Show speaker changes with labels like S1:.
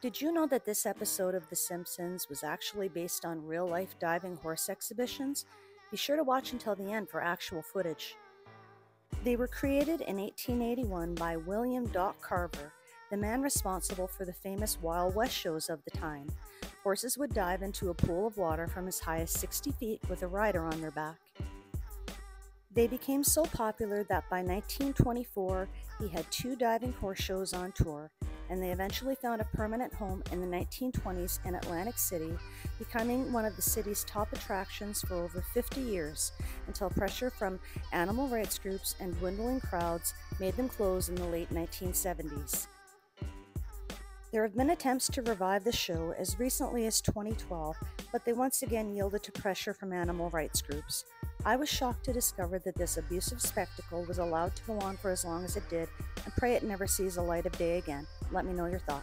S1: Did you know that this episode of The Simpsons was actually based on real life diving horse exhibitions? Be sure to watch until the end for actual footage. They were created in 1881 by William Doc Carver, the man responsible for the famous Wild West shows of the time. Horses would dive into a pool of water from as high as 60 feet with a rider on their back. They became so popular that by 1924 he had two diving horse shows on tour, and they eventually found a permanent home in the 1920s in Atlantic City, becoming one of the city's top attractions for over 50 years until pressure from animal rights groups and dwindling crowds made them close in the late 1970s. There have been attempts to revive the show as recently as 2012, but they once again yielded to pressure from animal rights groups. I was shocked to discover that this abusive spectacle was allowed to go on for as long as it did and pray it never sees the light of day again. Let me know your thoughts.